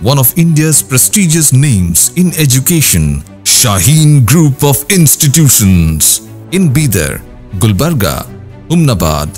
one of India's prestigious names in education, Shaheen Group of Institutions in Bidar, Gulbarga, Humnabad,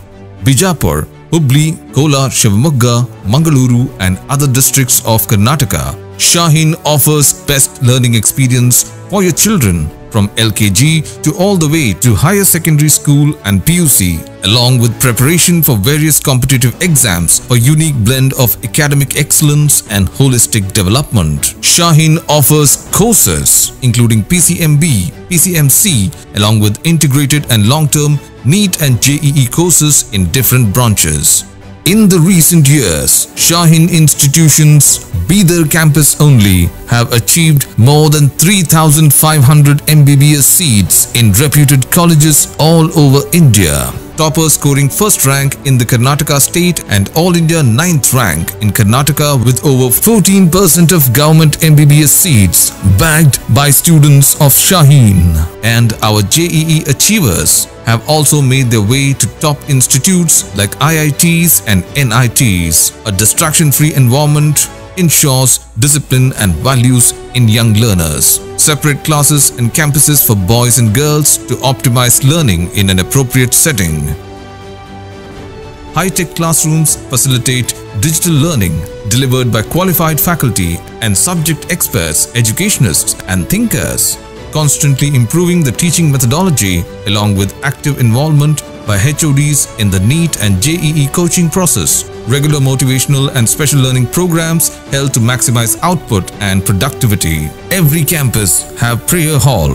Bijapur, Hubli, Kolar, Shivamogga, Mangaluru and other districts of Karnataka. Shaheen offers best learning experience for your children from LKG to all the way to higher secondary school and PUC, along with preparation for various competitive exams, a unique blend of academic excellence and holistic development. Shaheen offers courses including PCMB, PCMC, along with integrated and long-term NEET and JEE courses in different branches. In the recent years, Shaheen institutions, Bidar campus only, have achieved more than 3,500 MBBS seats in reputed colleges all over India. Topper scoring first rank in the Karnataka state and All India ninth rank in Karnataka with over 14% of government MBBS seats bagged by students of Shaheen. And our JEE achievers have also made their way to top institutes like IITs and NITs. A distraction-free environment ensures discipline and values in young learners. Separate classes and campuses for boys and girls to optimize learning in an appropriate setting. High-tech classrooms facilitate digital learning delivered by qualified faculty and subject experts, educationists and thinkers constantly improving the teaching methodology along with active involvement by HODs in the NEET and JEE coaching process. Regular motivational and special learning programs help to maximize output and productivity. Every campus have prayer hall,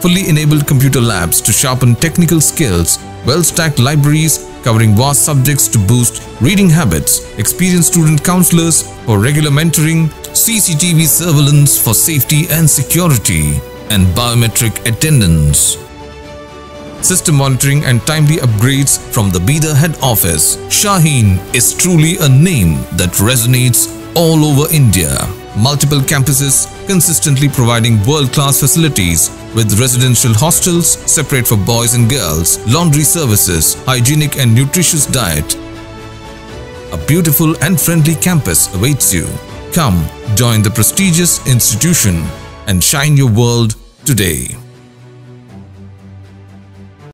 fully enabled computer labs to sharpen technical skills, well-stacked libraries covering vast subjects to boost reading habits, experienced student counselors for regular mentoring, CCTV surveillance for safety and security, and biometric attendance. System monitoring and timely upgrades from the Bidar head office. Shaheen is truly a name that resonates all over India. Multiple campuses consistently providing world-class facilities with residential hostels separate for boys and girls, laundry services, hygienic and nutritious diet. A beautiful and friendly campus awaits you. Come, join the prestigious institution and shine your world today.